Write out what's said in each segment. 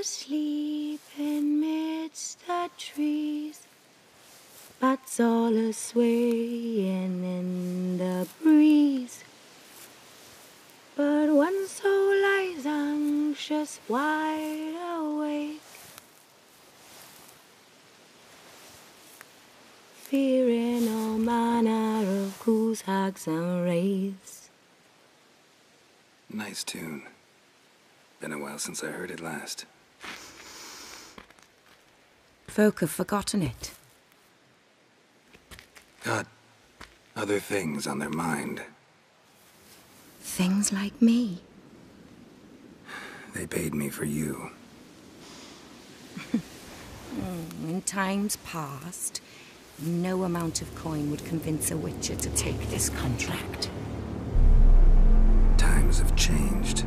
asleep in midst the trees. Bats all a swaying in the breeze. But one soul lies anxious, wide awake. Fearing all manner of ghouls hags and wraiths. Nice tune. Been a while since I heard it last. Folk have forgotten it. Got other things on their mind. Things like me. They paid me for you. In times past, no amount of coin would convince a witcher to take this contract. Times have changed.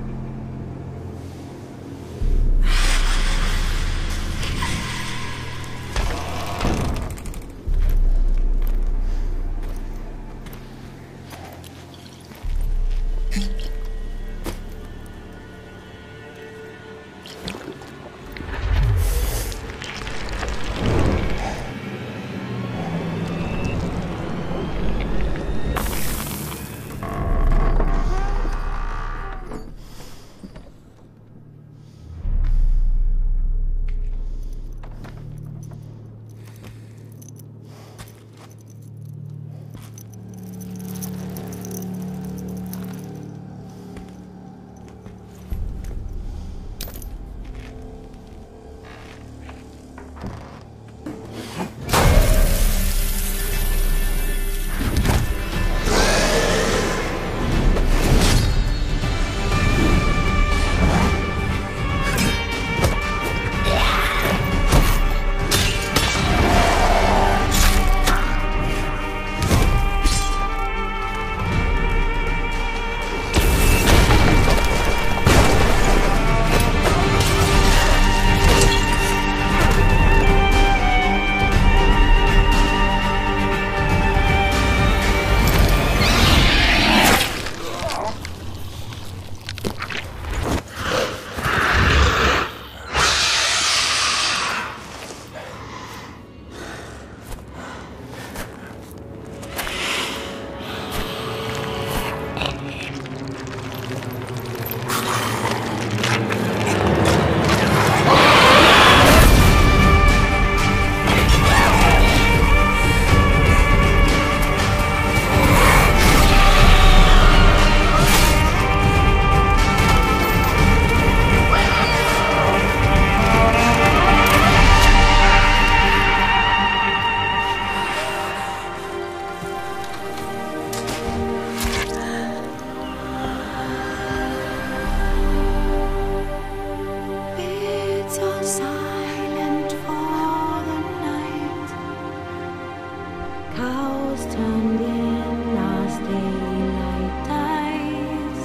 Cows turned in as daylight dies.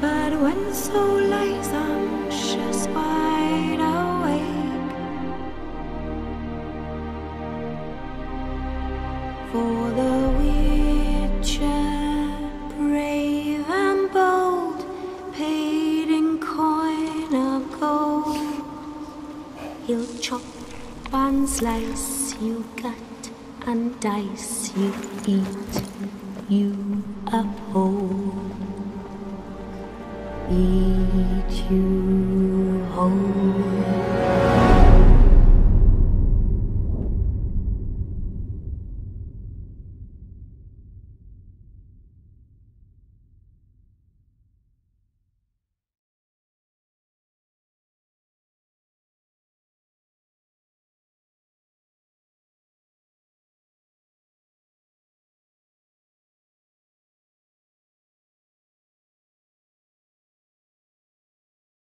But when soul lies anxious, wide awake for the witcher, brave and bold, paid in coin of gold. He'll chop and slice you gut and dice you eat you a whole. Eat you whole.